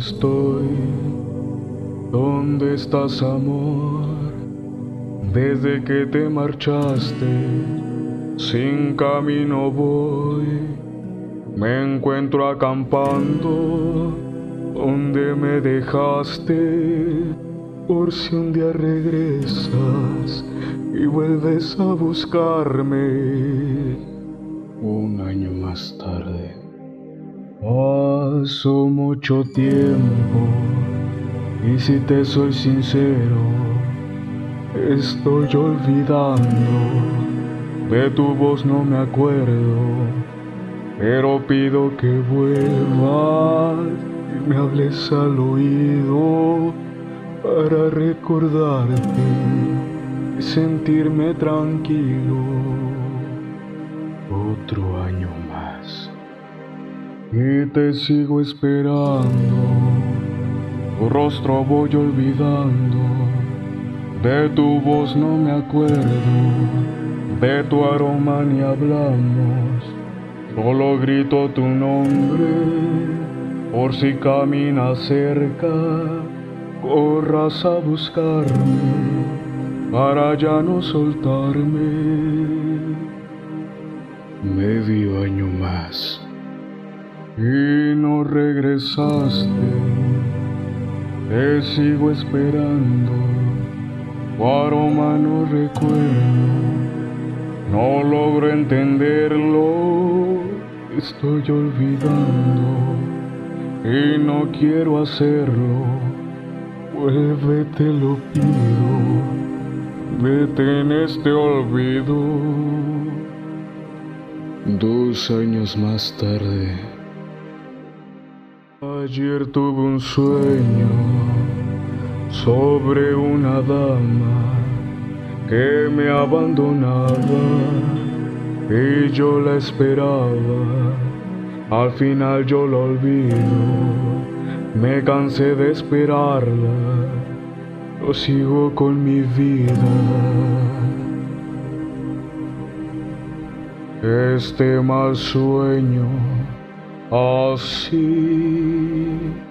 estoy. ¿Dónde estás, amor? Desde que te marchaste, sin camino voy. Me encuentro acampando donde me dejaste. Por si un día regresas y vuelves a buscarme. Un año más tarde. Pasó mucho tiempo y si te soy sincero, estoy olvidando. De tu voz no me acuerdo, pero pido que vuelvas y me hables al oído para recordarte y sentirme tranquilo. Otro año y te sigo esperando. Tu rostro voy olvidando, de tu voz no me acuerdo, de tu aroma ni hablamos, solo grito tu nombre, por si caminas cerca, corras a buscarme, para ya no soltarme. Medio año más y no regresaste. Te sigo esperando, tu aroma no recuerdo, no logro entenderlo, estoy olvidando y no quiero hacerlo. Vuélvete, lo pido, vete en este olvido. Dos años más tarde. Ayer tuve un sueño sobre una dama que me abandonaba y yo la esperaba. Al final yo la olvido, me cansé de esperarla, lo sigo con mi vida. Este mal sueño I'll see.